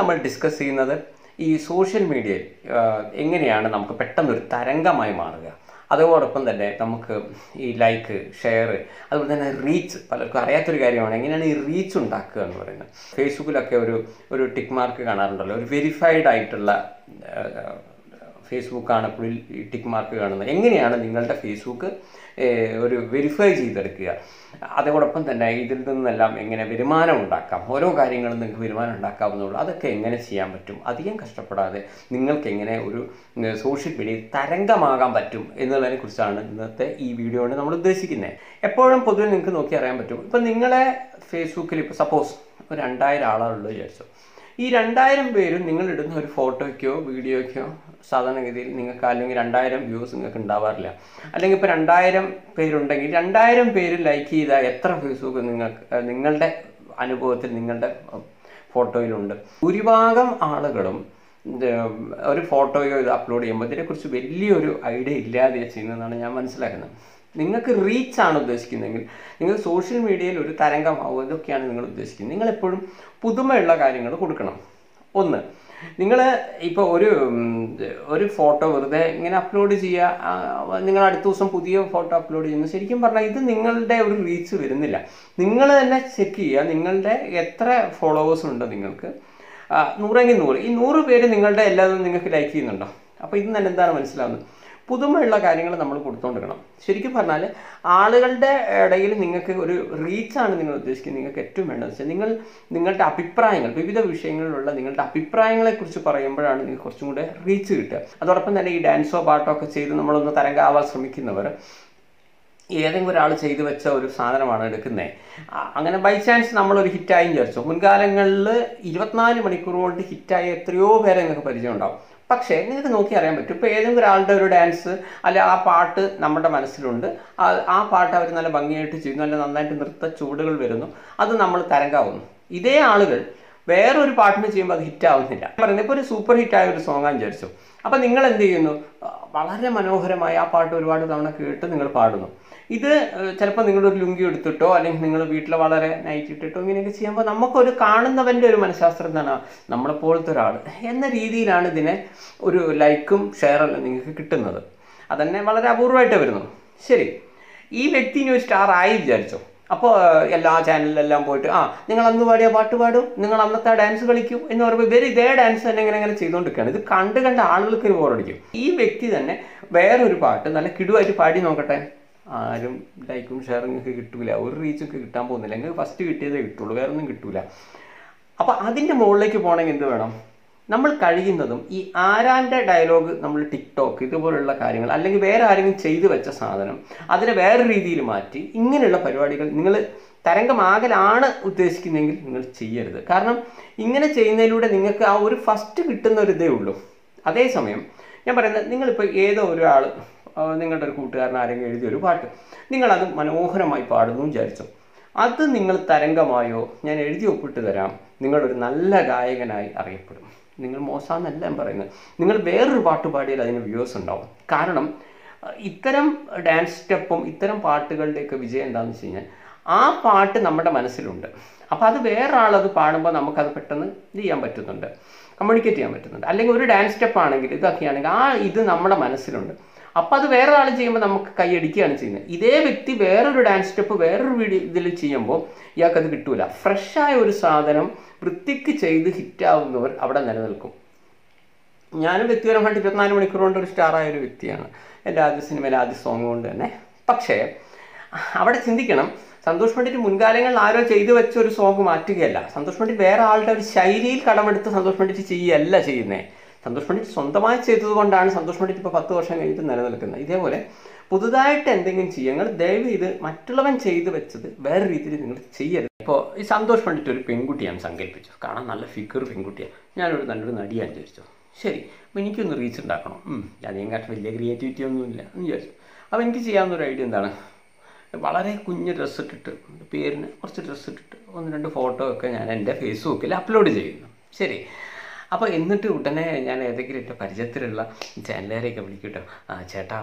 നമ്മൾ ഡിസ്കസ് ചെയ്യുന്നത് ഈ സോഷ്യൽ മീഡിയയിൽ എങ്ങനെയാണ് നമുക്ക് പെട്ടെന്നൊരു തരംഗമായി മാറുക. അതോടൊപ്പം തന്നെ നമുക്ക് ഈ ലൈക്ക് ഷെയർ അതുപോലെ തന്നെ റീച്ച് പലർക്കും അറിയാത്തൊരു കാര്യമാണ് എങ്ങനെയാണ് ഈ റീച്ച് ഉണ്ടാക്കുക എന്ന് പറയുന്നത്. ഫേസ്ബുക്കിലൊക്കെ ഒരു ഒരു ടിക്ക് മാർക്ക് കാണാറുണ്ടല്ലോ ഒരു വെരിഫൈഡ് ആയിട്ടുള്ള ഫേസ്ബുക്കാണ് ഇപ്പോൾ ഈ ടിക്ക് മാർക്ക് കാണുന്നത്. എങ്ങനെയാണ് നിങ്ങളുടെ ഫേസ്ബുക്ക് ഒരു വെരിഫൈ ചെയ്തെടുക്കുക. അതോടൊപ്പം തന്നെ ഇതിൽ നിന്നെല്ലാം എങ്ങനെ വരുമാനം ഉണ്ടാക്കാം? ഓരോ കാര്യങ്ങളും നിങ്ങൾക്ക് വരുമാനം ഉണ്ടാക്കാവുന്നുള്ളൂ അതൊക്കെ എങ്ങനെ ചെയ്യാൻ പറ്റും? അധികം കഷ്ടപ്പെടാതെ നിങ്ങൾക്ക് എങ്ങനെ ഒരു സോഷ്യൽ മീഡിയ തരംഗമാകാൻ പറ്റും എന്നുള്ളതിനെ കുറിച്ചാണ് ഇന്നത്തെ ഈ വീഡിയോ കൊണ്ട് നമ്മൾ ഉദ്ദേശിക്കുന്നത്. എപ്പോഴും പൊതുവെ നിങ്ങൾക്ക് നോക്കി അറിയാൻ പറ്റും. ഇപ്പം നിങ്ങളെ ഫേസ്ബുക്കിൽ ഇപ്പോൾ സപ്പോസ് ഒരു രണ്ടായിരം ആളുള്ളത് വിചാരിച്ചു. ഈ രണ്ടായിരം പേരും നിങ്ങളിടുന്ന ഒരു ഫോട്ടോയ്ക്കോ വീഡിയോയ്ക്കോ സാധാരണഗതിയിൽ നിങ്ങൾക്ക് അല്ലെങ്കിൽ രണ്ടായിരം വ്യൂസ് നിങ്ങൾക്ക് ഉണ്ടാവാറില്ല. അല്ലെങ്കിൽ ഇപ്പോൾ രണ്ടായിരം പേരുണ്ടെങ്കിൽ രണ്ടായിരം പേര് ലൈക്ക് ചെയ്താൽ എത്ര ഫേസ്ബുക്ക് നിങ്ങൾക്ക് നിങ്ങളുടെ അനുഭവത്തിൽ നിങ്ങളുടെ ഫോട്ടോയിലുണ്ട്. ഭൂരിഭാഗം ആളുകളും ഒരു ഫോട്ടോയോ ഇത് അപ്ലോഡ് ചെയ്യുമ്പോൾ ഇതിനെക്കുറിച്ച് വലിയൊരു ഐഡിയ ഇല്ലാതെ ചെയ്യുന്നതാണ് ഞാൻ മനസ്സിലാക്കുന്നത്. നിങ്ങൾക്ക് റീച്ചാണ് ഉദ്ദേശിക്കുന്നതെങ്കിൽ നിങ്ങൾ സോഷ്യൽ മീഡിയയിൽ ഒരു തരംഗമാവുക ഇതൊക്കെയാണ് നിങ്ങൾ ഉദ്ദേശിക്കുന്നത്. നിങ്ങളെപ്പോഴും പുതുമയുള്ള കാര്യങ്ങൾ കൊടുക്കണം. ഒന്ന് നിങ്ങൾ ഇപ്പോൾ ഒരു ഒരു ഫോട്ടോ വെറുതെ ഇങ്ങനെ അപ്ലോഡ് ചെയ്യുക നിങ്ങൾ അടുത്ത ദിവസം പുതിയ ഫോട്ടോ അപ്ലോഡ് ചെയ്യുന്നു. ശരിക്കും പറഞ്ഞാൽ ഇത് നിങ്ങളുടെ ഒരു റീച്ച് വരുന്നില്ല. നിങ്ങൾ തന്നെ ചെക്ക് ചെയ്യുക നിങ്ങളുടെ എത്ര ഫോളോവേഴ്സ് ഉണ്ട് നിങ്ങൾക്ക്. നൂറെങ്കിൽ നൂറ്. ഈ നൂറ് പേര് നിങ്ങളുടെ എല്ലാതും നിങ്ങൾക്ക് ലൈക്ക് ചെയ്യുന്നുണ്ടോ? അപ്പോൾ ഇത് തന്നെ എന്താണ് മനസ്സിലാവുന്നത്? പുതുമയുള്ള കാര്യങ്ങൾ നമ്മൾ കൊടുത്തുകൊണ്ടിരിക്കണം ശരിക്കും പറഞ്ഞാൽ ആളുകളുടെ ഇടയിൽ നിങ്ങൾക്ക് ഒരു റീച്ചാണ് നിങ്ങൾ ഉദ്ദേശിക്കുന്നത്. നിങ്ങൾക്ക് ഏറ്റവും വേണ്ടത് വെച്ചാൽ നിങ്ങൾ നിങ്ങളുടെ അഭിപ്രായങ്ങൾ വിവിധ വിഷയങ്ങളിലുള്ള നിങ്ങളുടെ അഭിപ്രായങ്ങളെക്കുറിച്ച് പറയുമ്പോഴാണ് നിങ്ങൾക്ക് കുറച്ചും കൂടെ റീച്ച് കിട്ടുക. അതോടൊപ്പം തന്നെ ഈ ഡാൻസോ പാട്ടോ ഒക്കെ ചെയ്ത് നമ്മളൊന്ന് തരംഗാവാൻ ശ്രമിക്കുന്നവർ ഏതെങ്കിലും ഒരാൾ ചെയ്തു വെച്ച ഒരു സാധനമാണ് എടുക്കുന്നത് അങ്ങനെ ബൈ ചാൻസ് നമ്മളൊരു ഹിറ്റായി വിചാരിച്ചു. മുൻകാലങ്ങളിൽ ഇരുപത്തിനാല് മണിക്കൂർ കൊണ്ട് ഹിറ്റായ എത്രയോ പേരെ നിങ്ങൾക്ക് പരിചയം ഉണ്ടാവും. പക്ഷേ നിങ്ങൾക്ക് നോക്കി അറിയാൻ പറ്റും. ഇപ്പോൾ ഏതെങ്കിലും ഒരാളുടെ ഒരു ഡാൻസ് അല്ലെ ആ പാട്ട് നമ്മുടെ മനസ്സിലുണ്ട്. ആ പാട്ട് അവർ നല്ല ഭംഗിയായിട്ട് ചെയ്യുന്നു. അല്ലെങ്കിൽ നന്നായിട്ട് നൃത്ത ചുവടുകൾ വരുന്നു. അത് നമ്മൾ തരംഗാവുന്നു. ഇതേ ആളുകൾ വേറൊരു പാട്ടിന് ചെയ്യുമ്പോൾ അത് ഹിറ്റാവുന്നില്ല. പറയുന്നത് ഇപ്പോൾ ഒരു സൂപ്പർ ഹിറ്റായ ഒരു സോങ്ങാന്ന് വിചാരിച്ചു. അപ്പം നിങ്ങൾ എന്ത് ചെയ്യുന്നു? വളരെ മനോഹരമായി ആ പാട്ട് ഒരുപാട് തവണ കേട്ട് നിങ്ങൾ പാടുന്നു. ഇത് ചിലപ്പോൾ നിങ്ങളൊരു ലുങ്കി എടുത്തിട്ടോ അല്ലെങ്കിൽ നിങ്ങൾ വീട്ടിൽ വളരെ നൈറ്റ് ഇട്ടിട്ടോ ഇങ്ങനെയൊക്കെ ചെയ്യുമ്പോൾ നമുക്കൊരു കാണുന്നവന്റെ ഒരു മനഃശാസ്ത്രം എന്താണ്? നമ്മളെപ്പോലത്തെ ഒരാൾ എന്ന രീതിയിലാണ് ഇതിനെ ഒരു ലൈക്കും ഷെയറെല്ലാം നിങ്ങൾക്ക് കിട്ടുന്നത്. അതന്നെ വളരെ അപൂർവമായിട്ടേ വരുന്നു. ശരി. ഈ വ്യക്തി ഇനി ഒരു സ്റ്റാർ ആയി വിചാരിച്ചോ. അപ്പോൾ എല്ലാ ചാനലിലെല്ലാം പോയിട്ട് ആ നിങ്ങൾ അന്ന് പാടിയ പാട്ട് പാടും നിങ്ങൾ അന്നത്തെ ഡാൻസ് കളിക്കും എന്ന് പറയുമ്പോൾ ഇവർ ഇതേ ഡാൻസ് തന്നെ ഇങ്ങനെ ഇങ്ങനെ ചെയ്തുകൊണ്ടിരിക്കുകയാണ് ഇത് കണ്ട് കണ്ട് ആളുകൾക്ക് ഒരു ബോറടിക്കും ഈ വ്യക്തി തന്നെ വേറൊരു പാട്ട് നല്ല കിടുവായിട്ട് പാടി നോക്കട്ടെ. ആരും ലൈക്കും ഷെയറും ഒക്കെ കിട്ടൂല. ഒരു റീച്ചും കിട്ടാൻ പോകുന്നില്ല. നിങ്ങൾക്ക് ഫസ്റ്റ് കിട്ടിയതേ കിട്ടുള്ളൂ. വേറെ ഒന്നും കിട്ടൂല. അപ്പോൾ അതിന്റെ മുകളിലേക്ക് പോകണമെങ്കിൽ എന്ത് വേണം? നമ്മൾ കഴിയുന്നതും ഈ ആരാന്റെ ഡയലോഗ് നമ്മൾ ടിക്ടോക്ക് ഇതുപോലുള്ള കാര്യങ്ങൾ അല്ലെങ്കിൽ വേറെ ആരെങ്കിലും ചെയ്തു വെച്ച സാധനം അതിനെ വേറെ രീതിയിൽ മാറ്റി ഇങ്ങനെയുള്ള പരിപാടികൾ നിങ്ങൾ തരംഗമാകലാണ് ഉദ്ദേശിക്കുന്നതെങ്കിൽ നിങ്ങൾ ചെയ്യരുത്. കാരണം ഇങ്ങനെ ചെയ്യുന്നതിലൂടെ നിങ്ങൾക്ക് ആ ഒരു ഫസ്റ്റ് കിട്ടുന്ന ഒരു ഇതേ ഉള്ളൂ. അതേസമയം ഞാൻ പറയുന്നത് നിങ്ങളിപ്പോൾ ഏതോ ഒരാൾ നിങ്ങളുടെ ഒരു കൂട്ടുകാരൻ ആരെങ്കിലും എഴുതിയ ഒരു പാട്ട്. നിങ്ങളത് മനോഹരമായി പാടുന്നു വിചാരിച്ചു. അത് നിങ്ങൾ തരംഗമായോ? ഞാൻ എഴുതി ഒപ്പിട്ട് തരാം. നിങ്ങളൊരു നല്ല ഗായകനായി അറിയപ്പെടും. നിങ്ങൾ മോശമെന്നല്ല ഞാൻ പറയുന്നത്. നിങ്ങൾ വേറൊരു പാട്ട് പാടിയാൽ അതിന് വ്യൂസ് ഉണ്ടാവും. കാരണം ഇത്തരം ഡാൻസ് സ്റ്റെപ്പും ഇത്തരം പാട്ടുകളുടെയൊക്കെ വിജയം എന്താണെന്ന് വെച്ച് കഴിഞ്ഞാൽ ആ പാട്ട് നമ്മുടെ മനസ്സിലുണ്ട്. അപ്പോൾ അത് വേറെ പാടുമ്പോൾ നമുക്കത് പെട്ടെന്ന് ചെയ്യാൻ പറ്റുന്നുണ്ട്. കമ്മ്യൂണിക്കേറ്റ് ചെയ്യാൻ പറ്റുന്നുണ്ട്. അല്ലെങ്കിൽ ഒരു ഡാൻസ് സ്റ്റെപ്പ് ആണെങ്കിൽ ഇതൊക്കെയാണെങ്കിൽ ആ ഇത് നമ്മുടെ മനസ്സിലുണ്ട്. അപ്പോൾ അത് വേറെ ആൾ ചെയ്യുമ്പോൾ നമുക്ക് കൈയടിക്കുകയാണ് ചെയ്യുന്നത്. ഇതേ വ്യക്തി വേറൊരു ഡാൻസ് സ്റ്റെപ്പ് വേറൊരു വീഡിയോ ഇതിൽ ചെയ്യുമ്പോൾ ഇയാൾക്കത് കിട്ടൂല. ഫ്രഷായ ഒരു സാധനം വൃത്തിക്ക് ചെയ്ത് ഹിറ്റാവുന്നവർ അവിടെ നിലനിൽക്കും. ഞാനും വ്യക്തിപരമായിട്ട് ഇരുപത്തിനാല് മണിക്കൂർ കൊണ്ട് ഒരു സ്റ്റാറായ ഒരു വ്യക്തിയാണ്. എന്റെ ആദ്യ സിനിമയിലെ ആദ്യ സോങ് കൊണ്ട് തന്നെ. പക്ഷേ അവിടെ ചിന്തിക്കണം. സന്തോഷ് പണ്ഡിറ്റ് മുൻകാലങ്ങളിൽ ആരോ ചെയ്തു വെച്ച ഒരു സോങ് മാറ്റുകയല്ല. സന്തോഷ് പണ്ഡിറ്റ് വേറെ ആളുടെ ഒരു ശൈലിയിൽ കടമെടുത്ത് സന്തോഷ് പണ്ഡിറ്റ് ചെയ്യുകയല്ല ചെയ്യുന്നത് സന്തോഷ് പണ്ഡിറ്റ് സ്വന്തമായി ചെയ്തതുകൊണ്ടാണ് സന്തോഷ് പണ്ഡിറ്റ് ഇപ്പോൾ പത്ത് വർഷം കഴിഞ്ഞിട്ട് നിലനിൽക്കുന്നത്. ഇതേപോലെ പുതുതായിട്ട് എന്തെങ്കിലും ചെയ്യുക നിങ്ങൾ ദയവ് ഇത് മറ്റുള്ളവൻ ചെയ്തു വെച്ചത് വേറെ രീതിയിൽ നിങ്ങൾ ചെയ്യരുത്. ഇപ്പോൾ ഈ സന്തോഷ് പണ്ഡിറ്റ് ഒരു പെൺകുട്ടിയാണ് സങ്കല്പിച്ചു. കാണാൻ നല്ല ഫിഗർ പെൺകുട്ടിയാണ് ഞാനൊരു നല്ലൊരു നടിയാന്ന് ചോദിച്ചു ശരി അപ്പോൾ എനിക്കൊന്ന് റീച്ച് ഉണ്ടാക്കണം. അധികം കാട്ട് വലിയ ക്രിയേറ്റിവിറ്റി ഒന്നുമില്ല എന്ന് വിചാരിച്ചു. അപ്പോൾ എനിക്ക് ചെയ്യാവുന്ന ഒരു ഐഡിയ എന്താണ്? വളരെ കുഞ്ഞ് ഡ്രസ്സ് ഇട്ടിട്ട് പേരിന് കുറച്ച് ഡ്രസ്സ് ഇട്ടിട്ട് ഒന്ന് രണ്ട് ഫോട്ടോ ഒക്കെ ഞാൻ എന്റെ ഫേസ്ബുക്കിൽ അപ്ലോഡ് ചെയ്യുന്നു. ശരി അപ്പോൾ എന്നിട്ട് ഉടനെ ഞാൻ ഏതെങ്കിലും എന്റെ പരിചയത്തിലുള്ള ചാനലുകാരെയൊക്കെ വിളിക്കട്ടോ. ആ ചേട്ടാ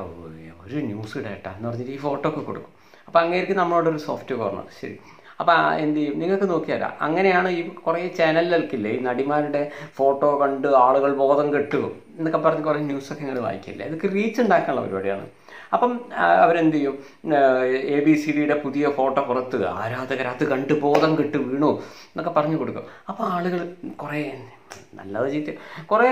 ഒരു ന്യൂസ് ഇടേട്ടാ എന്ന് പറഞ്ഞിട്ട് ഈ ഫോട്ടോ ഒക്കെ കൊടുക്കും. അപ്പോൾ അങ്ങേർക്ക് നമ്മളോടൊരു സോഫ്റ്റ് കോർണർ ശരി. അപ്പോൾ എന്ത് ചെയ്യും? നിങ്ങൾക്ക് നോക്കിയാലോ അങ്ങനെയാണ് ഈ കുറേ ചാനലുകൾക്കില്ലേ ഈ നടിമാരുടെ ഫോട്ടോ കണ്ട് ആളുകൾ ബോധം കെട്ടുകയും എന്നൊക്കെ പറഞ്ഞ് കുറേ ന്യൂസൊക്കെ ഇങ്ങനെ വായിക്കില്ലേ? ഇതൊക്കെ റീച്ച് ഉണ്ടാക്കാനുള്ള പരിപാടിയാണ്. അപ്പം അവരെന്ത് ചെയ്യും? എ ബി സി ഡിയുടെ പുതിയ ഫോട്ടോ പുറത്ത് ആരാധകർ അത് കണ്ട് ബോധം കെട്ട് വീണു എന്നൊക്കെ പറഞ്ഞു കൊടുക്കും. അപ്പോൾ ആളുകൾ കുറേ നല്ലത് ചീത്ത. കുറേ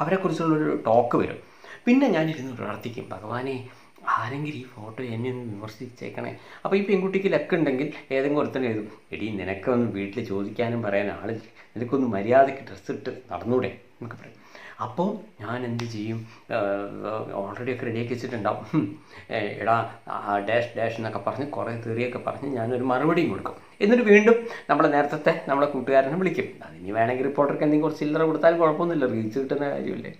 അവരെക്കുറിച്ചുള്ള അവരെക്കുറിച്ചുള്ളൊരു ടോക്ക് വരും. പിന്നെ ഞാനിരുന്ന് പ്രാർത്ഥിക്കും. ഭഗവാനെ ആരെങ്കിലും ഈ ഫോട്ടോ എന്നെ ഒന്ന് വിമർശിച്ചേക്കണേ. അപ്പോൾ ഈ പെൺകുട്ടിക്ക് ലക്ക് ഉണ്ടെങ്കിൽ ഏതെങ്കിലും ഒരുത്തന്നെ എഴുതും. എടി നിനക്കൊന്ന് വീട്ടിൽ ചോദിക്കാനും പറയാനും ആളില്ല. നിനക്കൊന്ന് മര്യാദയ്ക്ക് ഡ്രസ്സ് ഇട്ട് നടന്നൂടെ എന്നൊക്കെ പറയും. അപ്പോൾ ഞാൻ എന്ത് ചെയ്യും ഓൾറെഡി ഒക്കെ റെഡിയാക്കി വെച്ചിട്ടുണ്ടാവും. എടാ ഡാഷ് ഡാഷ് എന്നൊക്കെ പറഞ്ഞ് കുറേ തെറിയൊക്കെ പറഞ്ഞ് ഞാനൊരു മറുപടിയും കൊടുക്കും. എന്നിട്ട് വീണ്ടും നമ്മളെ നേരത്തെ നമ്മളെ കൂട്ടുകാരനെ വിളിക്കും. അതിന് വേണമെങ്കിൽ റിപ്പോർട്ടർക്ക് എന്തെങ്കിലും കുറച്ച് ചില്ലറ കൊടുത്താലും കുഴപ്പമൊന്നുമില്ല. റീച്ച് കിട്ടുന്ന കാര്യമല്ലേ?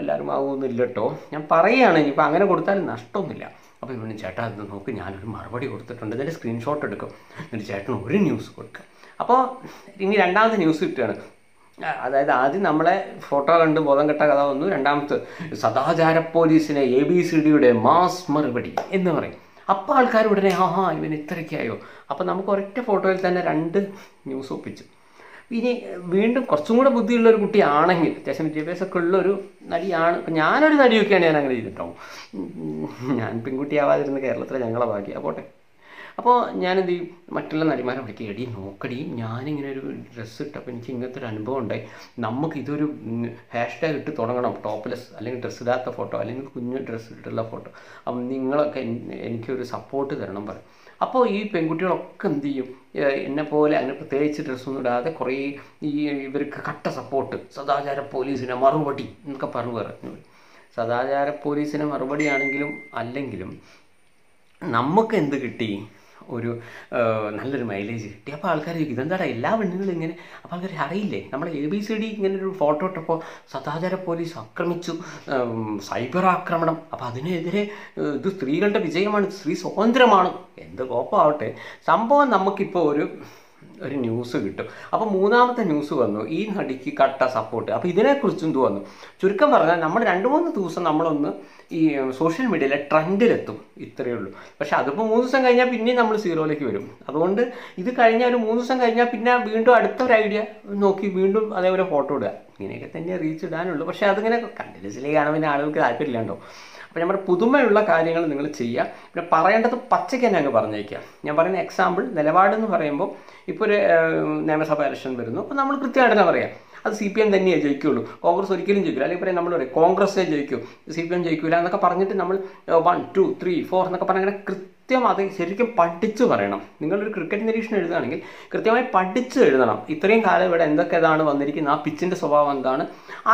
എല്ലാവരും ആകുമൊന്നുമില്ല കേട്ടോ ഞാൻ പറയുകയാണ് ഇനിയിപ്പോൾ അങ്ങനെ കൊടുത്താൽ നഷ്ടമൊന്നുമില്ല. അപ്പോൾ ഇവന് ചേട്ടാ അത് നോക്ക്. ഞാനൊരു മറുപടി കൊടുത്തിട്ടുണ്ട്. ഇതിന്റെ സ്ക്രീൻഷോട്ട് എടുക്കും. എന്നിട്ട് ചേട്ടന് ഒരു ന്യൂസ് കൊടുക്കുക അപ്പോൾ ഇനി രണ്ടാമത്തെ ന്യൂസ് കിട്ടുകയാണ്. അതായത് ആദ്യം നമ്മളെ ഫോട്ടോ കണ്ട് ബോധം കെട്ട കഥ വന്നു. രണ്ടാമത്തെ സദാചാര പോലീസിനെ എ ബി സി ഡിയുടെ മാസ് മറുപടി എന്ന് പറയും. അപ്പോൾ ആൾക്കാർ ഉടനെ ആഹാ ഇവൻ ഇത്രയ്ക്കായോ? അപ്പോൾ നമുക്ക് ഒരൊറ്റ ഫോട്ടോയിൽ തന്നെ രണ്ട് ന്യൂസ് ഒപ്പിച്ചു. ഇനി വീണ്ടും കുറച്ചും കൂടെ ബുദ്ധിയുള്ള ഒരു കുട്ടിയാണെങ്കിൽ അത്യാവശ്യം വിദ്യാഭ്യാസമൊക്കെ ഉള്ള ഒരു നടിയാണ് ഞാനൊരു നടിയൊക്കെയാണ് ഞാൻ അങ്ങനെ ചെയ്തിട്ടോ ഞാൻ പെൺകുട്ടിയാവാതിരുന്ന കേരളത്തിലെ ഞങ്ങളെ ഭാഗ്യ. പോട്ടെ. അപ്പോൾ ഞാനെന്ത് ചെയ്യും? മറ്റുള്ള നടിമാരെ വിളിക്കുക എടി നോക്കടി ഞാനിങ്ങനെ ഒരു ഡ്രസ്സ് ഇട്ടപ്പോൾ എനിക്ക് ഇങ്ങനത്തെ ഒരു അനുഭവം ഉണ്ടായി. നമുക്ക് ഇതൊരു ഹാഷ് ടാഗ് ഇട്ട് തുടങ്ങണം. ടോപ്പ്ലെസ് അല്ലെങ്കിൽ ഡ്രസ്സ് ഇടാത്ത ഫോട്ടോ അല്ലെങ്കിൽ കുഞ്ഞു ഡ്രസ്സ് ഇട്ടുള്ള ഫോട്ടോ അപ്പം നിങ്ങളൊക്കെ എനിക്കൊരു സപ്പോർട്ട് തരണം പറയും അപ്പോൾ ഈ പെൺകുട്ടികളൊക്കെ എന്ത് ചെയ്യും? എന്നെ പോലെ അങ്ങനെ പ്രത്യേകിച്ച് ഡ്രസ്സൊന്നും ഇടാതെ കുറേ ഈ ഇവർക്ക് കട്ട സപ്പോർട്ട് സദാചാര പോലീസിനെ മറുപടി എന്നൊക്കെ പറഞ്ഞു പറഞ്ഞു സദാചാര പോലീസിന് മറുപടിയാണെങ്കിലും അല്ലെങ്കിലും നമുക്ക് എന്ത് കിട്ടി? ഒരു നല്ലൊരു മൈലേജ് കിട്ടി. അപ്പോൾ ആൾക്കാർ ചോദിക്കും ഇതെന്താടാ എല്ലാ പെണ്ണുങ്ങളും ഇങ്ങനെ? അപ്പോൾ ആൾക്കാർ അറിയില്ലേ? നമ്മൾ എ ബി സി ഡി ഇങ്ങനെ ഒരു ഫോട്ടോ ഇട്ടപ്പോൾ സദാചാര പോലീസ് ആക്രമിച്ചു. സൈബർ ആക്രമണം. അപ്പോൾ അതിനെതിരെ ഇത് സ്ത്രീകളുടെ വിജയമാണ്. സ്ത്രീ സ്വാതന്ത്ര്യമാണ് എന്ത് കോപ്പമാവട്ടെ സംഭവം നമുക്കിപ്പോൾ ഒരു ഒരു ന്യൂസ് കിട്ടും. അപ്പോൾ മൂന്നാമത്തെ ന്യൂസ് വന്നു. ഈ നടിക്ക് കട്ട സപ്പോർട്ട് അപ്പോൾ ഇതിനെക്കുറിച്ചും ഇത് വന്നു. ചുരുക്കം പറഞ്ഞാൽ നമ്മൾ രണ്ട് മൂന്ന് ദിവസം നമ്മളൊന്ന് ഈ സോഷ്യൽ മീഡിയയിലെ ട്രെൻഡിലെത്തും ഇത്രയേ ഉള്ളൂ. പക്ഷേ അതിപ്പോൾ മൂന്ന് ദിവസം കഴിഞ്ഞാൽ പിന്നെയും നമ്മൾ സീറോയിലേക്ക് വരും. അതുകൊണ്ട് ഇത് കഴിഞ്ഞാൽ ഒരു മൂന്ന് ദിവസം കഴിഞ്ഞാൽ പിന്നെ വീണ്ടും അടുത്ത ഒരു ഐഡിയ നോക്കി വീണ്ടും അതേപോലെ ഫോട്ടോ ഇടുക. ഇങ്ങനെയൊക്കെ തന്നെ റീച്ച് ഇടാനുള്ളൂ. പക്ഷേ അതിങ്ങനെ കണ്ടിന്യൂസ്ലി കാണാൻ പിന്നെ ആളുകൾക്ക് താല്പര്യമില്ലാണ്ടോ അപ്പോൾ നമ്മുടെ പുതുമയുള്ള കാര്യങ്ങൾ നിങ്ങൾ ചെയ്യുക. പിന്നെ പറയേണ്ടത് പച്ചയ്ക്ക് തന്നെ അങ്ങ് പറഞ്ഞേക്കുക ഞാൻ പറയുന്ന എക്സാമ്പിൾ നിലപാടെന്ന് പറയുമ്പോൾ ഇപ്പോൾ ഒരു നിയമസഭാ ഇലക്ഷൻ വരുന്നു. അപ്പോൾ നമ്മൾ കൃത്യമായിട്ട് തന്നെ പറയാം. അത് സി പി എം തന്നെയേ ജയിക്കുള്ളൂ. കോൺഗ്രസ് ഒരിക്കലും ജയിക്കില്ല അല്ലെങ്കിൽ പറയാം നമ്മൾ പറയും കോൺഗ്രസ്സേ ജയിക്കൂ. സി പി എം ജയിക്കില്ല എന്നൊക്കെ പറഞ്ഞിട്ട് നമ്മൾ വൺ ടു ത്രീ ഫോർ എന്നൊക്കെ പറഞ്ഞാൽ അങ്ങനെ കൃത്യം അത് ശരിക്കും പഠിച്ച് പറയണം. നിങ്ങളൊരു ക്രിക്കറ്റ് നിരീക്ഷണം എഴുതുകയാണെങ്കിൽ കൃത്യമായി പഠിച്ച് എഴുതണം. ഇത്രയും കാലം ഇവിടെ എന്തൊക്കെ ഇതാണ് വന്നിരിക്കുന്നത് ആ പിച്ചിന്റെ സ്വഭാവം എന്താണ്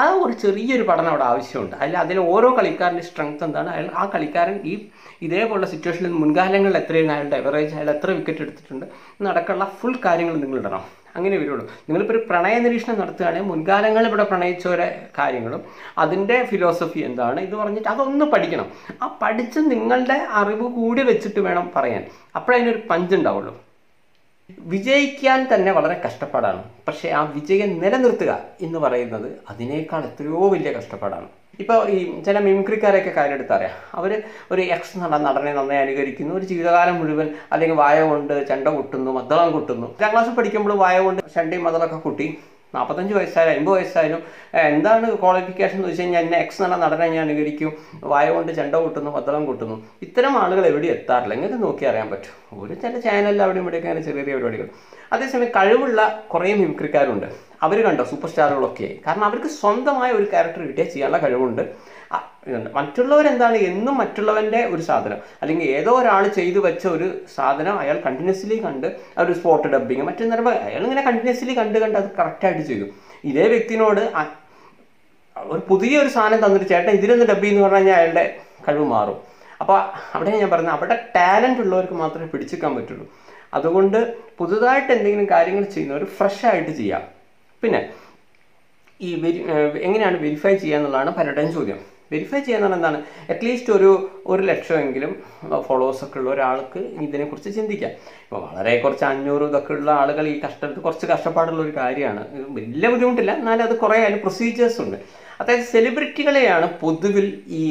ആ ഒരു ചെറിയൊരു പഠനം അവിടെ ആവശ്യമുണ്ട്. അതിൽ അതിൽ ഓരോ കളിക്കാരന്റെ സ്ട്രെങ്ത് എന്താണ് അയാൾ ആ കളിക്കാരൻ ഈ ഇതേപോലുള്ള സിറ്റുവേഷനിൽ മുൻകാലങ്ങളിൽ എത്രയും അയാളുടെ എവറേജ് അയാൾ എത്ര വിക്കറ്റ് എടുത്തിട്ടുണ്ട് നടക്കുള്ള ഫുൾ കാര്യങ്ങൾ നിങ്ങൾ ഇടണം. അങ്ങനെ വരുള്ളൂ. നിങ്ങളിപ്പോൾ ഒരു പ്രണയ നിരീക്ഷണം നടത്തുകയാണെങ്കിൽ മുൻകാലങ്ങളിൽ ഇവിടെ പ്രണയിച്ചവരെ കാര്യങ്ങളും അതിന്റെ ഫിലോസഫി എന്താണ് ഇത് പറഞ്ഞിട്ട് അതൊന്ന് പഠിക്കണം. ആ പഠിച്ച് നിങ്ങളുടെ അറിവ് കൂടി വെച്ചിട്ട് വേണം പറയാൻ. അപ്പോഴതിനൊരു പഞ്ച് ഉണ്ടാവുള്ളൂ. വിജയിക്കാൻ തന്നെ വളരെ കഷ്ടപ്പാടാണ്. പക്ഷേ ആ വിജയം നിലനിർത്തുക എന്ന് പറയുന്നത് അതിനേക്കാൾ എത്രയോ വലിയ കഷ്ടപ്പാടാണ്. ഇപ്പോൾ ഈ ചില മിമിക്രിക്കാരെയൊക്കെ കാര്യമെടുത്തറിയാം അവർ ഒരു എക്സ് നട നടനെ നന്നായി അനുകരിക്കുന്നു. ഒരു ജീവിതകാലം മുഴുവൻ അല്ലെങ്കിൽ വായ കൊണ്ട് ചെണ്ട കൊട്ടുന്നു മദ്ദളം കൊട്ടുന്നു. രണ്ടാം ക്ലാസ് പഠിക്കുമ്പോൾ വായ കൊണ്ട് ചെണ്ടയും മദ്ദളമൊക്കെ കുട്ടി. നാൽപ്പത്തഞ്ച് വയസ്സായാലും അമ്പത് വയസ്സായാലും എന്താണ് ക്വാളിഫിക്കേഷൻ എന്ന് വെച്ച് കഴിഞ്ഞാൽ എന്നെ എക്സ് നട നടനെ ഞാൻ അനുകരിക്കും. വായ കൊണ്ട് ചെണ്ട കൊട്ടുന്നു മദ്ദളം കൊട്ടുന്നു. ഇത്തരം ആളുകൾ എവിടെ എത്താറില്ല? ഇങ്ങനെ നോക്കി അറിയാൻ പറ്റും. ഒരു ചില ചാനലിൽ അവിടെ ഇവിടെയൊക്കെ അങ്ങനെ ചെറിയ ചെറിയ പരിപാടികൾ. അതേസമയം കഴിവുള്ള കുറേ മിമിക്രിക്കാരുണ്ട്. അവർ കണ്ടോ സൂപ്പർ സ്റ്റാറുകളൊക്കെ കാരണം അവർക്ക് സ്വന്തമായ ഒരു ക്യാരക്ടർ കിട്ടിയാൽ ചെയ്യാനുള്ള കഴിവുണ്ട്. മറ്റുള്ളവരെന്താണ് എന്നും മറ്റുള്ളവന്റെ ഒരു സാധനം. അല്ലെങ്കിൽ ഏതോ ഒരാൾ ചെയ്തു വെച്ച ഒരു സാധനം അയാൾ കണ്ടിന്യൂസ്ലി കണ്ട് ഒരു സ്പോട്ട് ഡബ്ബിങ് മറ്റൊന്നും പറയുമ്പോൾ അയാൾ ഇങ്ങനെ കണ്ടിന്യൂസ്ലി കണ്ട് കണ്ട് അത് കറക്റ്റായിട്ട് ചെയ്തു. ഇതേ വ്യക്തിനോട് ഒരു പുതിയ ഒരു സാധനം തന്നിട്ട് ചേട്ടൻ ഇതിലൊന്ന് ഡബ്ബി എന്ന് പറഞ്ഞു കഴിഞ്ഞാൽ അയാളുടെ കഴിവ് മാറും. അപ്പോൾ അവിടെ ഞാൻ പറഞ്ഞത് അവിടെ ടാലന്റ് ഉള്ളവർക്ക് മാത്രമേ പിടിച്ചെടുക്കാൻ പറ്റുള്ളൂ. അതുകൊണ്ട് പുതുതായിട്ട് എന്തെങ്കിലും കാര്യങ്ങൾ ചെയ്യുന്നവർ ഫ്രഷ് ആയിട്ട് ചെയ്യാം. പിന്നെ ഈ വെരി എങ്ങനെയാണ് വെരിഫൈ ചെയ്യുക എന്നുള്ളതാണ് പലരുടെയും ചോദ്യം. വെരിഫൈ ചെയ്യുന്നത് എന്താണ്? അറ്റ്ലീസ്റ്റ് ഒരു ഒരു ലക്ഷമെങ്കിലും ഫോളോവേഴ്സ് ഒക്കെ ഉള്ള ഒരാൾക്ക് ഇതിനെക്കുറിച്ച് ചിന്തിക്കാം. ഇപ്പോൾ വളരെ കുറച്ച് അഞ്ഞൂറ് ഇതൊക്കെ ഉള്ള ആളുകൾ ഈ കഷ്ടത്ത് കുറച്ച് കഷ്ടപ്പാടുള്ള ഒരു കാര്യമാണ്. വലിയ ബുദ്ധിമുട്ടില്ല. എന്നാലും അത് കുറേ അതിന് പ്രൊസീജിയേഴ്സ് ഉണ്ട്. അതായത് സെലിബ്രിറ്റികളെയാണ് പൊതുവിൽ ഈ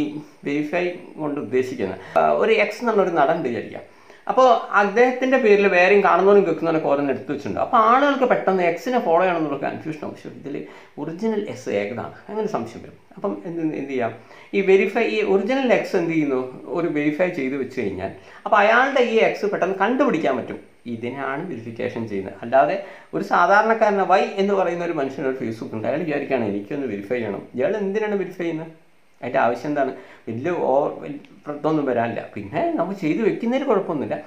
വെരിഫൈ കൊണ്ട് ഉദ്ദേശിക്കുന്നത്. ഒരു എക്സ് എന്നുള്ള ഒരു നടൻ വിചാരിക്കാം. അപ്പോൾ അദ്ദേഹത്തിന്റെ പേരിൽ വേറെയും കാണുന്നവരും കേൾക്കുന്നവരൊക്കെ ഓരോന്ന് എടുത്തു വെച്ചിട്ടുണ്ട്. അപ്പോൾ ആളുകൾക്ക് പെട്ടെന്ന് എക്സിനെ ഫോളോ ചെയ്യണം എന്നുള്ള കൺഫ്യൂഷൻ ആവശ്യം ഇതിൽ ഒറിജിനൽ എസ് ഏകതാണ് അങ്ങനെ സംശയം വരും. അപ്പം എന്ത് എന്ത് ചെയ്യാം? ഈ വെരിഫൈ ഈ ഒറിജിനൽ എക്സ് എന്ത് ചെയ്യുന്നു? ഒരു വെരിഫൈ ചെയ്ത് വെച്ച് കഴിഞ്ഞാൽ അപ്പോൾ അയാളുടെ ഈ എക്സ് പെട്ടെന്ന് കണ്ടുപിടിക്കാൻ പറ്റും. ഇതിനാണ് വെരിഫിക്കേഷൻ ചെയ്യുന്നത്. അല്ലാതെ ഒരു സാധാരണക്കാരനെ വൈ എന്ന് പറയുന്ന ഒരു മനുഷ്യനൊരു ഫേസ്ബുക്ക് ഉണ്ട്. അയാൾ വിചാരിക്കുകയാണ് എനിക്കൊന്ന് വെരിഫൈ ചെയ്യണം. ഇയാൾ എന്തിനാണ് വെരിഫൈ ചെയ്യുന്നത്? അതിന്റെ ആവശ്യം എന്താണ്? വലിയ ഓ ഇതൊന്നും വരാനില്ല. പിന്നെ നമ്മൾ ചെയ്ത് വെക്കുന്നതിൽ കുഴപ്പമൊന്നുമില്ല.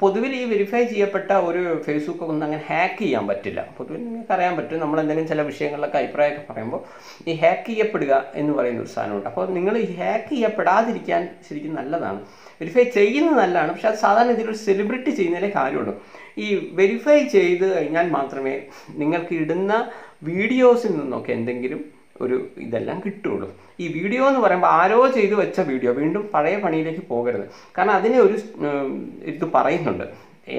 പൊതുവിൽ ഈ വെരിഫൈ ചെയ്യപ്പെട്ട ഒരു ഫേസ്ബുക്ക് ഒന്നും അങ്ങനെ ഹാക്ക് ചെയ്യാൻ പറ്റില്ല. പൊതുവിൽ നിങ്ങൾക്ക് അറിയാൻ പറ്റും. നമ്മൾ എന്തെങ്കിലും ചില വിഷയങ്ങളിലൊക്കെ അഭിപ്രായമൊക്കെ പറയുമ്പോൾ ഈ ഹാക്ക് ചെയ്യപ്പെടുക എന്ന് പറയുന്ന ഒരു സാധനമുണ്ട്. അപ്പോൾ നിങ്ങൾ ഈ ഹാക്ക് ചെയ്യപ്പെടാതിരിക്കാൻ ശരിക്കും നല്ലതാണ്. വെരിഫൈ ചെയ്യുന്നത് നല്ലതാണ്. പക്ഷേ അത് സാധാരണ ഇതിലൊരു സെലിബ്രിറ്റി ചെയ്യുന്നതിലേ കാര്യമുള്ളൂ. ഈ വെരിഫൈ ചെയ്ത് കഴിഞ്ഞാൽ മാത്രമേ നിങ്ങൾക്ക് ഇടുന്ന വീഡിയോസിൽ നിന്നൊക്കെ എന്തെങ്കിലും ഒരു ഇതെല്ലാം കിട്ടുകയുള്ളൂ ഈ വീഡിയോ എന്ന് പറയുമ്പോൾ ആരോ ചെയ്തു വെച്ച വീഡിയോ വീണ്ടും പഴയ പണിയിലേക്ക് പോകരുത്. കാരണം അതിനെ ഒരു ഇത് പറയുന്നുണ്ട്.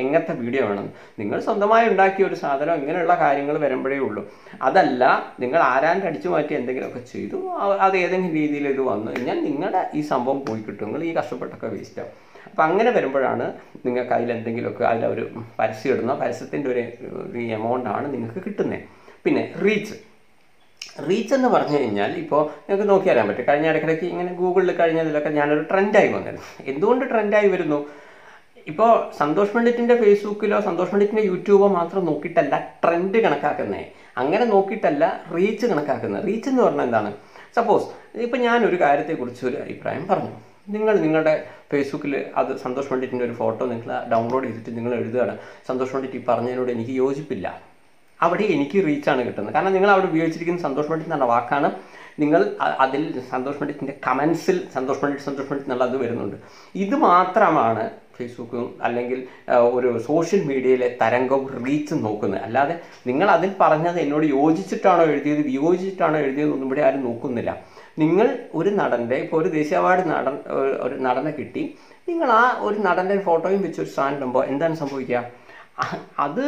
എങ്ങനത്തെ വീഡിയോ വേണം? നിങ്ങൾ സ്വന്തമായി ഉണ്ടാക്കിയ ഒരു സാധനം ഇങ്ങനെയുള്ള കാര്യങ്ങൾ വരുമ്പോഴേ ഉള്ളൂ. അതല്ല നിങ്ങൾ ആരാന്റെ അടിച്ചു മാറ്റി എന്തെങ്കിലുമൊക്കെ ചെയ്തു അത് ഏതെങ്കിലും രീതിയിൽ ഇത് വന്നു കഴിഞ്ഞാൽ നിങ്ങളുടെ ഈ സംഭവം പോയി കിട്ടും. നിങ്ങൾ ഈ കഷ്ടപ്പെട്ടൊക്കെ വേസ്റ്റ് ആവും അപ്പം അങ്ങനെ വരുമ്പോഴാണ് നിങ്ങൾക്ക് അതിൽ എന്തെങ്കിലുമൊക്കെ അതിലൊരു പരസ്യം ഇടുന്ന പരസ്യത്തിന്റെ ഒരു എമൗണ്ടാണ് നിങ്ങൾക്ക് കിട്ടുന്നത്. പിന്നെ റീച്ച് റീച്ച് എന്ന് പറഞ്ഞു കഴിഞ്ഞാൽ ഇപ്പോൾ നിങ്ങൾക്ക് നോക്കി അറിയാൻ പറ്റും. കഴിഞ്ഞ ഇടയ്ക്കിടയ്ക്ക് ഇങ്ങനെ ഗൂഗിളിൽ കഴിഞ്ഞതിലൊക്കെ ഞാനൊരു ട്രെൻഡായി വന്നിരുന്നു. എന്തുകൊണ്ട് ട്രെൻഡായി വരുന്നു? ഇപ്പോൾ സന്തോഷ് പണ്ഡിറ്റിന്റെ ഫേസ്ബുക്കിലോ സന്തോഷ് പണ്ഡിറ്റിന്റെ യൂട്യൂബോ മാത്രം നോക്കിയിട്ടല്ല ട്രെൻഡ് കണക്കാക്കുന്നത് അങ്ങനെ നോക്കിയിട്ടല്ല റീച്ച് കണക്കാക്കുന്നത് റീച്ച് എന്ന് പറഞ്ഞാൽ എന്താണ്? സപ്പോസ് ഇപ്പോൾ ഞാനൊരു കാര്യത്തെക്കുറിച്ച് ഒരു അഭിപ്രായം പറഞ്ഞു. നിങ്ങൾ നിങ്ങളുടെ ഫേസ്ബുക്കിൽ അത് സന്തോഷ് പണ്ഡിറ്റിന്റെ ഒരു ഫോട്ടോ നിങ്ങൾ ഡൗൺലോഡ് ചെയ്തിട്ട് നിങ്ങൾ എഴുതുകയാണ്. സന്തോഷ് പണ്ഡിറ്റ് ഈ പറഞ്ഞതിനോട് എനിക്ക് യോജിപ്പില്ല. അവിടെ എനിക്ക് റീച്ചാണ് കിട്ടുന്നത്. കാരണം നിങ്ങൾ അവിടെ ഉപയോഗിച്ചിരിക്കുന്ന സന്തോഷ് പണ്ഡിറ്റ് എന്നുള്ള വാക്കാണ് നിങ്ങൾ അതിൽ സന്തോഷ് പണ്ഡിറ്റിന്റെ കമൻസിൽ സന്തോഷ് പണ്ഡിറ്റ് സന്തോഷ് പണ്ഡിറ്റ് എന്നുള്ളത് വരുന്നുണ്ട്. ഇത് മാത്രമാണ് ഫേസ്ബുക്കും അല്ലെങ്കിൽ ഒരു സോഷ്യൽ മീഡിയയിലെ തരംഗവും റീച്ചും നോക്കുന്നത്. അല്ലാതെ നിങ്ങൾ അതിൽ പറഞ്ഞത് എന്നോട് യോജിച്ചിട്ടാണോ എഴുതിയത് വിയോജിച്ചിട്ടാണോ ഒന്നും ഇവിടെ ആരും നോക്കുന്നില്ല. നിങ്ങൾ ഒരു നടന്റെ ഇപ്പോൾ ഒരു ദേശീയ അവാർഡ് നടൻ ഒരു- നടനെ കിട്ടി. നിങ്ങൾ ആ ഒരു നടന്റെ ഫോട്ടോയും വെച്ച് ഒരു സാധനം ഇടുമ്പോൾ എന്താണ് സംഭവിക്കുക? അത്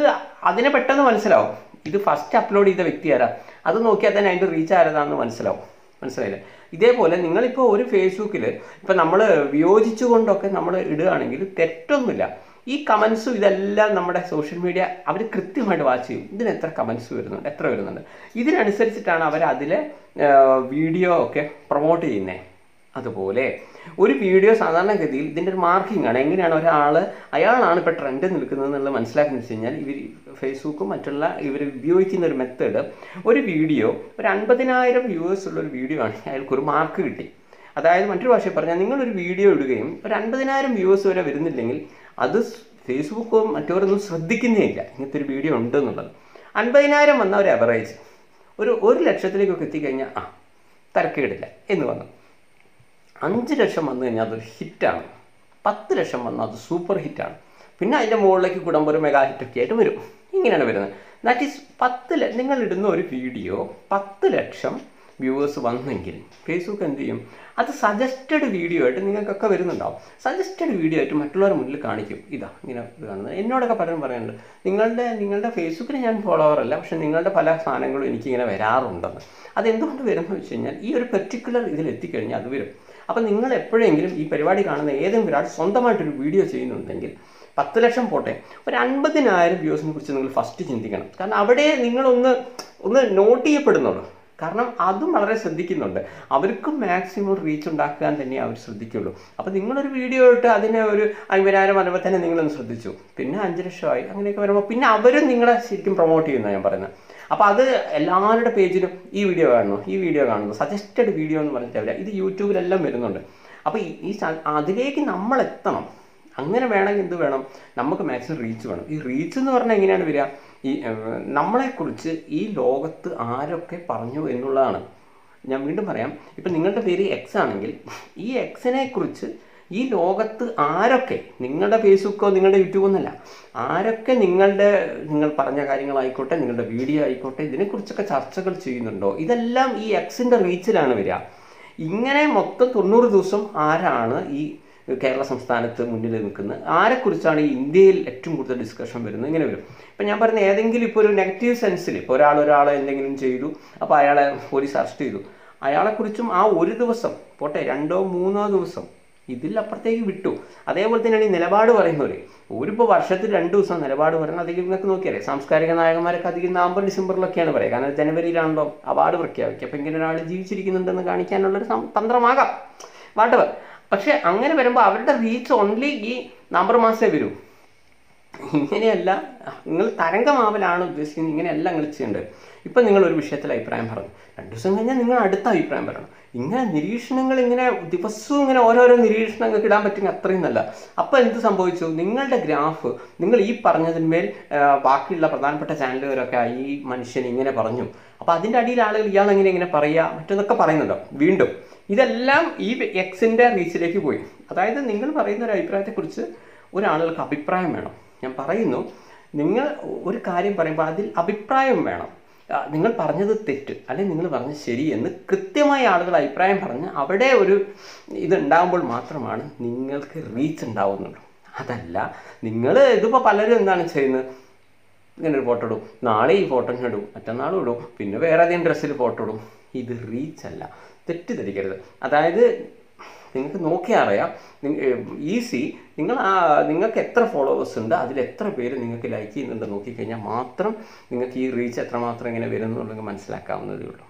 അതിനെ പെട്ടെന്ന് മനസ്സിലാവും. ഇത് ഫസ്റ്റ് അപ്ലോഡ് ചെയ്ത വ്യക്തി ആരാ? അത് നോക്കിയാൽ തന്നെ അതിന്റെ റീച്ച് ആരതാണെന്ന് മനസ്സിലാവും. മനസ്സിലായില്ലേ? ഇതേപോലെ നിങ്ങളിപ്പോൾ ഒരു ഫേസ്ബുക്കിൽ ഇപ്പം നമ്മൾ വിയോജിച്ചുകൊണ്ടൊക്കെ നമ്മൾ ഇടുകയാണെങ്കിൽ തെറ്റൊന്നുമില്ല. ഈ കമൻസും ഇതെല്ലാം നമ്മുടെ സോഷ്യൽ മീഡിയ അവർ കൃത്യമായിട്ട് വാച്ച് ചെയ്യും. ഇതിന് എത്ര കമൻസ് വരുന്നുണ്ട്? എത്ര വരുന്നുണ്ട്? ഇതിനനുസരിച്ചിട്ടാണ് അവർ അതിലെ വീഡിയോ ഒക്കെ പ്രൊമോട്ട് ചെയ്യുന്നത് അതുപോലെ ഒരു വീഡിയോ സാധാരണഗതിയിൽ ഇതിന്റെ ഒരു മാർക്കിംഗ് ആണ്. എങ്ങനെയാണ് ഒരാൾ അയാളാണ് ഇപ്പോൾ ട്രെൻഡ് നിൽക്കുന്നത് എന്നുള്ളത് മനസ്സിലാക്കുന്നത് വെച്ച് കഴിഞ്ഞാൽ ഇവർ ഫേസ്ബുക്കും മറ്റുള്ള ഇവർ ഉപയോഗിക്കുന്ന ഒരു മെത്തേഡ് ഒരു വീഡിയോ ഒരു അൻപതിനായിരം വ്യൂവേഴ്സ് ഉള്ള ഒരു വീഡിയോ ആണെങ്കിൽ അയാൾക്കൊരു മാർക്ക് കിട്ടി. അതായത് മറ്റൊരു ഭാഷയിൽ പറഞ്ഞാൽ നിങ്ങളൊരു വീഡിയോ ഇടുകയും ഒരു അൻപതിനായിരം വ്യൂവേഴ്സ് വരെ വരുന്നില്ലെങ്കിൽ അത് ഫേസ്ബുക്കും മറ്റവരൊന്നും ശ്രദ്ധിക്കുന്നേയില്ല. ഇങ്ങനത്തെ ഒരു വീഡിയോ ഉണ്ട് എന്നുള്ളത്. അൻപതിനായിരം വന്ന ഒരു അവറേജ് ഒരു ഒരു ലക്ഷത്തിലേക്കൊക്കെ എത്തിക്കഴിഞ്ഞാൽ ആ തരക്കേടില്ല എന്ന് വന്നു അഞ്ച് ലക്ഷം വന്നു കഴിഞ്ഞാൽ അതൊരു ഹിറ്റാണ്. പത്ത് ലക്ഷം വന്നാൽ അത് സൂപ്പർ ഹിറ്റാണ്. പിന്നെ അതിന്റെ മുകളിലേക്ക് കുടുംബം ഒരു മെഗാ ഹിറ്റൊക്കെ ആയിട്ട് വരും. ഇങ്ങനെയാണ് വരുന്നത്. ദാറ്റ് ഈസ് പത്ത് നിങ്ങൾ ഇടുന്ന ഒരു വീഡിയോ പത്ത് ലക്ഷം വ്യൂവേഴ്സ് വന്നെങ്കിൽ ഫേസ്ബുക്ക് എന്ത് ചെയ്യും? അത് സജസ്റ്റഡ് വീഡിയോ ആയിട്ട് നിങ്ങൾക്കൊക്കെ വരുന്നുണ്ടാവും. സജസ്റ്റഡ് വീഡിയോ ആയിട്ട് മറ്റുള്ളവരുടെ മുന്നിൽ കാണിക്കും. ഇതാ ഇങ്ങനെ ഇത് കാണുന്നത്. എന്നോടൊക്കെ പലരും പറയുന്നുണ്ട് നിങ്ങളുടെ നിങ്ങളുടെ ഫേസ്ബുക്കിൽ ഞാൻ ഫോളോവർ അല്ല പക്ഷേ നിങ്ങളുടെ പല സാധനങ്ങളും എനിക്കിങ്ങനെ വരാറുണ്ടെന്ന്. അതെന്തുകൊണ്ട് വരുന്നതെന്ന് വെച്ച് കഴിഞ്ഞാൽ ഈ ഒരു പെർട്ടിക്കുലർ ഇതിൽ എത്തിക്കഴിഞ്ഞാൽ അത് വരും. അപ്പം നിങ്ങൾ എപ്പോഴെങ്കിലും ഈ പരിപാടി കാണുന്ന ഏതെങ്കിലും ഒരാൾ സ്വന്തമായിട്ടൊരു വീഡിയോ ചെയ്യുന്നുണ്ടെങ്കിൽ പത്ത് ലക്ഷം പോട്ടെ ഒരു അൻപതിനായിരം വ്യൂസിനെ കുറിച്ച് നിങ്ങൾ ഫസ്റ്റ് ചിന്തിക്കണം. കാരണം അവിടെ നിങ്ങളൊന്ന് ഒന്ന് നോട്ട് ചെയ്യപ്പെടുന്നുള്ളൂ. കാരണം അതും വളരെ ശ്രദ്ധിക്കുന്നുണ്ട്. അവർക്കും മാക്സിമം റീച്ച് ഉണ്ടാക്കാൻ തന്നെ അവർ ശ്രദ്ധിക്കുള്ളൂ. അപ്പോൾ നിങ്ങളൊരു വീഡിയോ ഇട്ട് അതിനെ ഒരു അമ്പതിനായിരം വരുമ്പോൾ തന്നെ നിങ്ങളൊന്ന് ശ്രദ്ധിച്ചു. പിന്നെ അഞ്ച് ലക്ഷമായി അങ്ങനെയൊക്കെ വരുമ്പോൾ പിന്നെ അവരും നിങ്ങളെ ശരിക്കും പ്രൊമോട്ട് ചെയ്യുന്നതാണ് ഞാൻ പറയുന്നത് അപ്പോൾ അത് എല്ലാവരുടെ പേജിലും ഈ വീഡിയോ കാണുന്നു. ഈ വീഡിയോ കാണുന്നു. സജസ്റ്റഡ് വീഡിയോ എന്ന് പറഞ്ഞിട്ട് ഇത് യൂട്യൂബിലെല്ലാം വരുന്നുണ്ട്. അപ്പോൾ ഈ- അതിലേക്ക് നമ്മൾ എത്തണം. അങ്ങനെ വേണമെങ്കിൽ എന്ത് വേണം? നമുക്ക് മാക്സിമം റീച്ച് വേണം. ഈ റീച്ച് എന്ന് പറഞ്ഞാൽ എങ്ങനെയാണ് വരിക? ഈ നമ്മളെക്കുറിച്ച് ഈ ലോകത്ത് ആരൊക്കെ പറഞ്ഞു എന്നുള്ളതാണ്. ഞാൻ വീണ്ടും പറയാം. ഇപ്പം നിങ്ങളുടെ പേര് എക്സ് ആണെങ്കിൽ ഈ എക്സിനെ കുറിച്ച് ഈ ലോകത്ത് ആരൊക്കെ നിങ്ങളുടെ ഫേസ്ബുക്കോ നിങ്ങളുടെ യൂട്യൂബോ എന്നല്ല ആരൊക്കെ നിങ്ങളുടെ നിങ്ങൾ പറഞ്ഞ കാര്യങ്ങളായിക്കോട്ടെ നിങ്ങളുടെ വീഡിയോ ആയിക്കോട്ടെ ഇതിനെക്കുറിച്ചൊക്കെ ചർച്ചകൾ ചെയ്യുന്നുണ്ടോ? ഇതെല്ലാം ഈ എക്സിന്റെ റീച്ചിലാണ് വരിക. ഇങ്ങനെ മൊത്തം തൊണ്ണൂറ് ദിവസം ആരാണ് ഈ കേരള സംസ്ഥാനത്ത് മുന്നിൽ നിൽക്കുന്നത്? ആരെക്കുറിച്ചാണ് ഈ ഇന്ത്യയിൽ ഏറ്റവും കൂടുതൽ ഡിസ്കഷൻ വരുന്നത്? ഇങ്ങനെ വരും. ഇപ്പം ഞാൻ പറയുന്ന ഏതെങ്കിലും ഇപ്പോൾ ഒരു നെഗറ്റീവ് സെൻസിൽ ഇപ്പോൾ ഒരാൾ ഒരാളെ എന്തെങ്കിലും ചെയ്തു അപ്പോൾ അയാളെ പോലീസ് അറസ്റ്റ് ചെയ്തു. അയാളെക്കുറിച്ചും ആ ഒരു ദിവസം പോട്ടെ രണ്ടോ മൂന്നോ ദിവസം ഇതിലപ്പുറത്തേക്ക് വിട്ടു. അതേപോലെ തന്നെയാണ് ഈ നിലപാട് പറയുന്നവർ ഒരിപ്പോൾ വർഷത്തിൽ രണ്ട് ദിവസം നിലപാട് പറയുന്നത് അധികം നിങ്ങൾക്ക് നോക്കിയാലേ സാംസ്കാരിക നായകന്മാരൊക്കെ അധികം നവംബർ ഡിസംബറിലൊക്കെയാണ് പറയുക. കാരണം ജനുവരിയിലാണല്ലോ അവാർഡ് പ്രഖ്യാപിക്കുക. അപ്പോൾ ഇങ്ങനെ ഒരാൾ ജീവിച്ചിരിക്കുന്നുണ്ടെന്ന് കാണിക്കാനുള്ളൊരു തന്ത്രമാകാം. വാട്ടവർ പക്ഷേ അങ്ങനെ വരുമ്പോൾ അവരുടെ റീച്ച് ഓൺലി ഈ നവംബർ മാസമേ വരൂ. ഇങ്ങനെയല്ല നിങ്ങൾ തരംഗമാവലാണ് ഉദ്ദേശിക്കുന്നത്. ഇങ്ങനെയല്ല നിങ്ങൾ ചെയ്യേണ്ടത്. ഇപ്പം നിങ്ങൾ ഒരു വിഷയത്തിൽ അഭിപ്രായം പറഞ്ഞു. രണ്ട് ദിവസം കഴിഞ്ഞാൽ നിങ്ങൾ അടുത്ത അഭിപ്രായം പറയണം. ഇങ്ങനെ നിരീക്ഷണങ്ങൾ ഇങ്ങനെ ദിവസവും ഇങ്ങനെ ഓരോരോ നിരീക്ഷണങ്ങൾക്ക് ഇടാൻ പറ്റുന്ന അത്രയും നല്ല. അപ്പോൾ എന്ത് സംഭവിച്ചു? നിങ്ങളുടെ ഗ്രാഫ് നിങ്ങൾ ഈ പറഞ്ഞതിന്മേൽ ബാക്കിയുള്ള പ്രധാനപ്പെട്ട ചാനലുകാരൊക്കെ ഈ മനുഷ്യൻ ഇങ്ങനെ പറഞ്ഞു. അപ്പോൾ അതിന്റെ അടിയിൽ ആളുകൾ ഇയാൾ എങ്ങനെ ഇങ്ങനെ പറയുക മറ്റൊന്നൊക്കെ പറയുന്നുണ്ടോ? വീണ്ടും. ഇതെല്ലാം ഈ എക്സിന്റെ റീച്ചിലേക്ക് പോയി. അതായത് നിങ്ങൾ പറയുന്ന ഒരു അഭിപ്രായത്തെക്കുറിച്ച് ഒരാളുകൾക്ക് അഭിപ്രായം വേണം. ഞാൻ പറയുന്നു നിങ്ങൾ ഒരു കാര്യം പറയുമ്പോൾ അതിൽ അഭിപ്രായം വേണം. നിങ്ങൾ പറഞ്ഞത് തെറ്റ് അല്ലെങ്കിൽ നിങ്ങൾ പറഞ്ഞത് ശരി എന്ന് കൃത്യമായി ആളുകൾ അഭിപ്രായം പറഞ്ഞ് അവിടെ ഒരു ഇത് ഉണ്ടാകുമ്പോൾ മാത്രമാണ് നിങ്ങൾക്ക് റീച്ച് ഉണ്ടാവുന്നുള്ളൂ അതല്ല നിങ്ങൾ ഇതിപ്പോൾ പലരും എന്താണ് ചെയ്യുന്നത്? ഇങ്ങനെ ഒരു ഫോട്ടോ ഇടും. നാളെ ഈ ഫോട്ടോ ഞാൻ ഇടും മറ്റന്നാളും ഇടും പിന്നെ വേറെ ഏതെങ്കിലും ഡ്രസ്സിൽ ഫോട്ടോ ഇടും. ഇത് റീച്ച് അല്ല. തെറ്റിദ്ധരിക്കരുത്. അതായത് നിങ്ങൾക്ക് നോക്കിയാൽ അറിയാം. ഈസി. നിങ്ങൾ ആ നിങ്ങൾക്ക് എത്ര ഫോളോവേഴ്സ് ഉണ്ട് അതിൽ എത്ര പേര് നിങ്ങൾക്ക് ലൈക്ക് ചെയ്യുന്നുണ്ട് നോക്കിക്കഴിഞ്ഞാൽ മാത്രം നിങ്ങൾക്ക് ഈ റീച്ച് എത്രമാത്രം ഇങ്ങനെ വരുന്നുണ്ടെങ്കിൽ മനസ്സിലാക്കാവുന്നതേ ഉള്ളൂ.